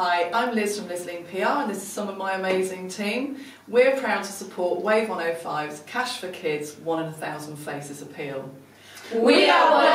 Hi, I'm Liz from Liz Lean PR and this is some of my amazing team. We're proud to support Wave 105's Cash for Kids One in a Thousand Faces appeal. We are